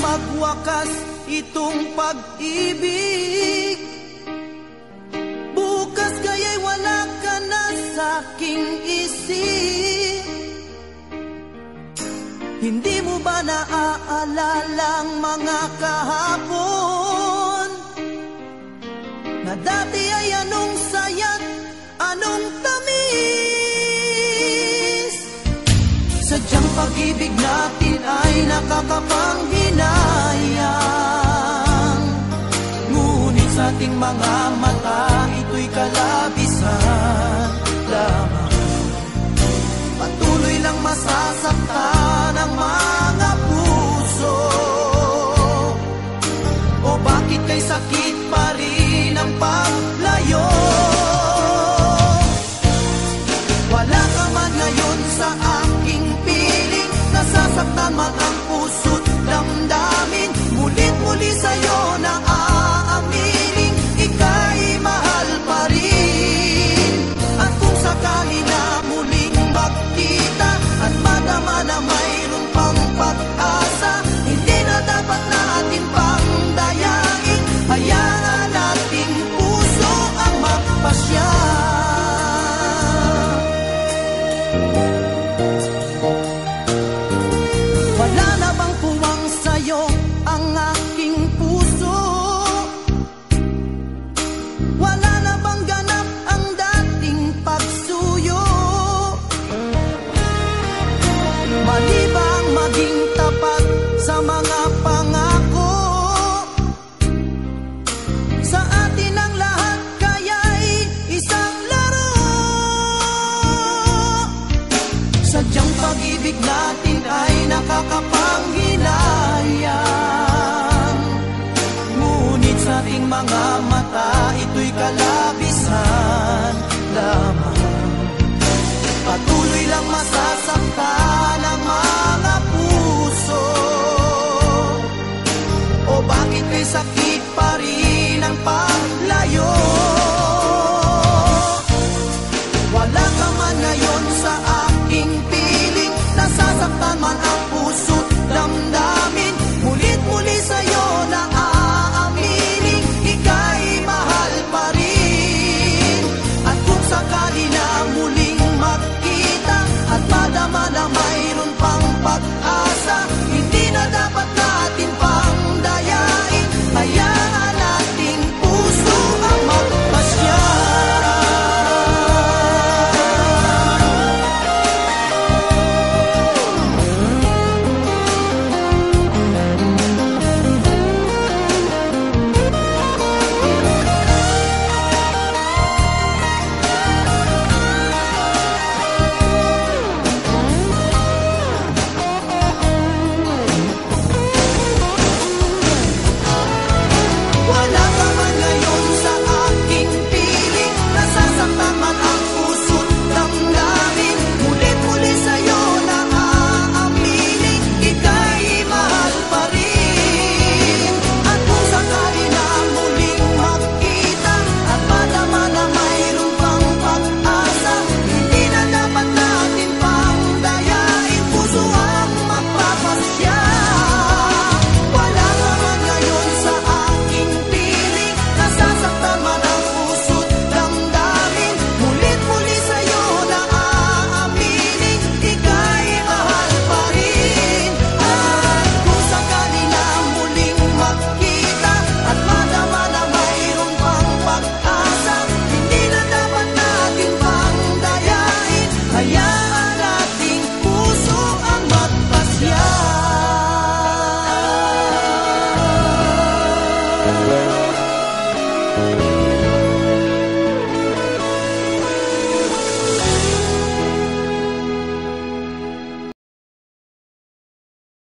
magwakas itong pag-ibig. Bukas kaya'y wala ka na sa aking isip. Hindi mo ba naaalala ang mga kahapon? Na dati ay anong sayat, anong tayo pag-ibig natin ay nakakapanghinayang. Ngunit sa ating mga mata, ito'y kalang pag-ibig natin ay nakakapag Dios